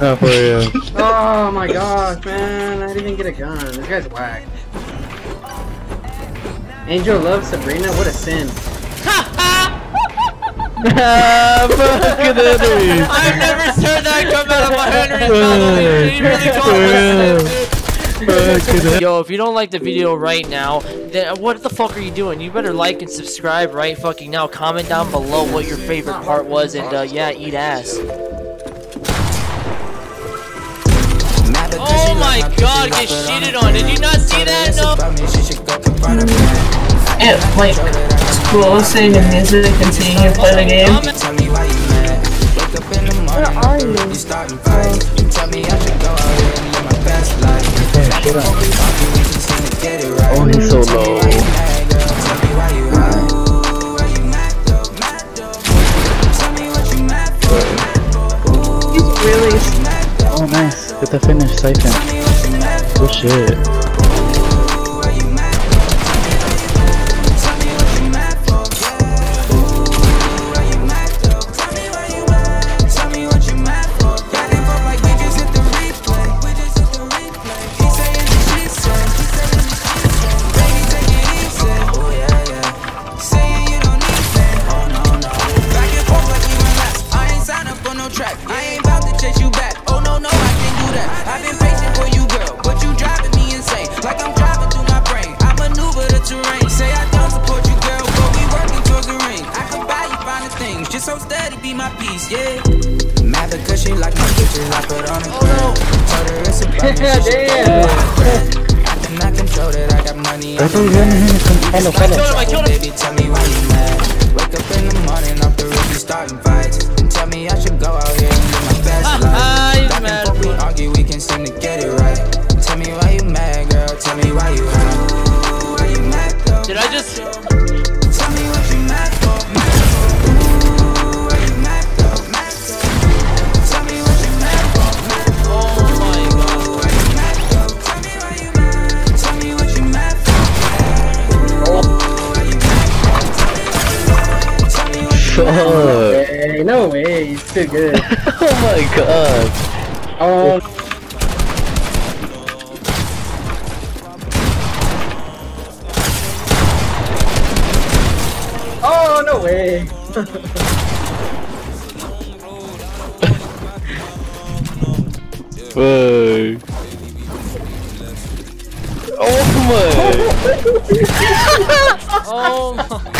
Oh, for real. Oh my gosh, man. I didn't even get a gun. This guy's whack. Angel loves Sabrina? What a sin. ah, fuck it, enemies. I've never heard that come out of my Henry's mouth. He really called me Yo, if you don't like the video right now, then what the fuck are you doing? You better like and subscribe right fucking now. Comment down below what your favorite part was, and uh, yeah, eat ass. Oh my god, get shitted on. Did you not see that? No. It, like, closing the music and seeing you play the game. Where are you? Oh, he's so low. He's really Oh, nice. Get the finish, Siphon. Good shit. I ain't be my yeah. Mad because she like my bitches, I put on a Oh Told her it's a problem, Damn. she should I cannot control it, I got money. I thought you were gonna follow, I follow. killed him, I killed him. Baby, tell me why you Hey. He's too good. Oh my god. Oh, oh no way. Fuck. Oh my. Oh my.